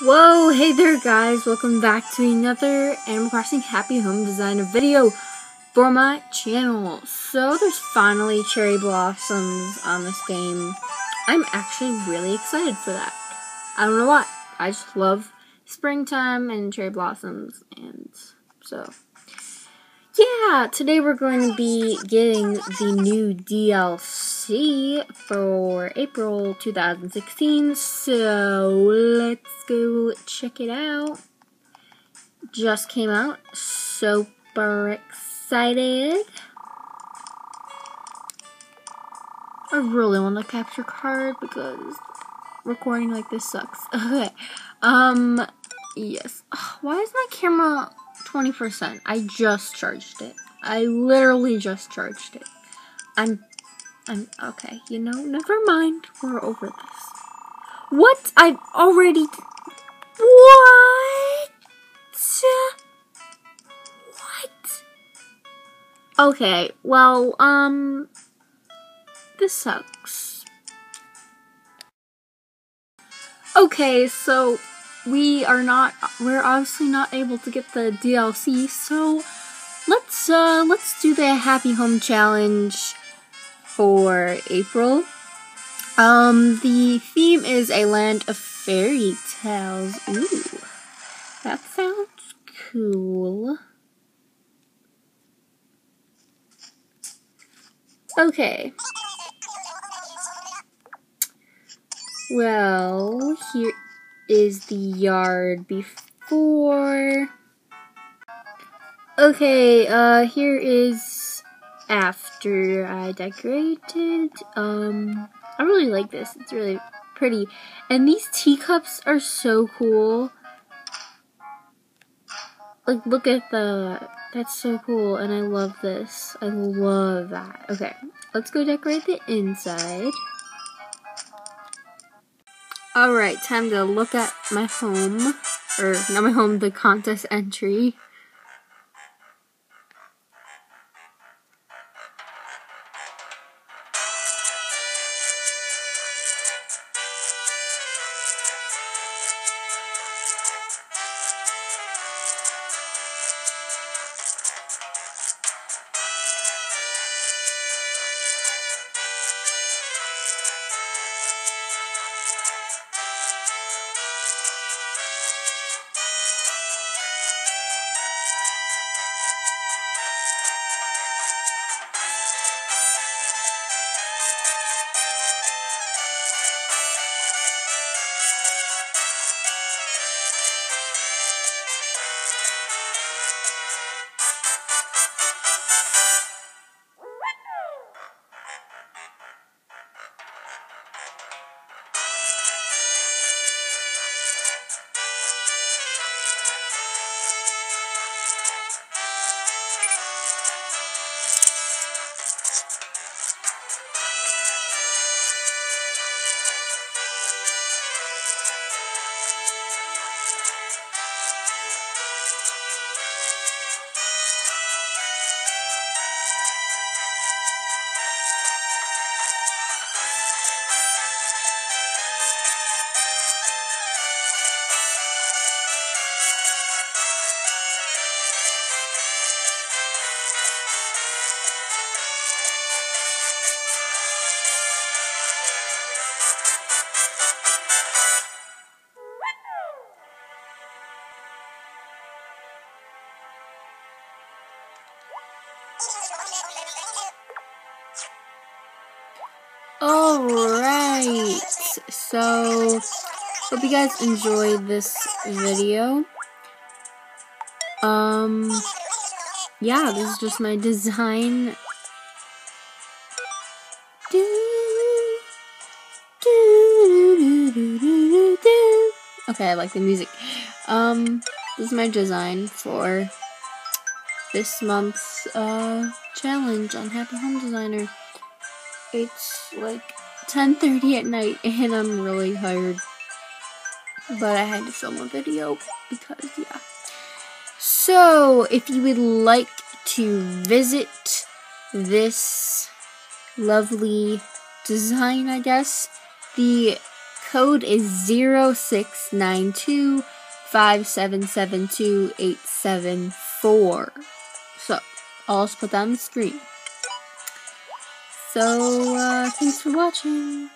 Whoa, hey there guys, welcome back to another Animal Crossing Happy Home Designer video for my channel. So there's finally cherry blossoms on this game. I'm actually really excited for that. I don't know why, I just love springtime and cherry blossoms and so yeah, today we're going to be getting the new DLC for April 2016, so let's go check it out. Just came out, super excited. I really want to capture card because recording like this sucks. Okay, um, yes. Why is my camera 20%. I just charged it. I literally just charged it. I'm, I'm, okay, you know, never mind. We're over this. What? I've already, what? What? Okay, well, um, this sucks. Okay, so we are not we're obviously not able to get the DLC, so let's uh let's do the happy home challenge for April. Um the theme is a land of fairy tales. Ooh. That sounds cool. Okay. Well, here is the yard before. Okay, uh, here is after I decorated. Um, I really like this. It's really pretty. And these teacups are so cool. Like, look at the, that's so cool. And I love this. I love that. Okay, let's go decorate the inside. Alright, time to look at my home. Or, not my home, the contest entry. Alright, so hope you guys enjoyed this video. Um, yeah, this is just my design. Okay, I like the music. Um, this is my design for this month's uh, challenge on Happy Home Designer. It's like 10.30 at night and I'm really tired. But I had to film a video because, yeah. So, if you would like to visit this lovely design, I guess, the code is 0692 5772874. So, I'll just put that on the screen. So, uh, thanks for watching.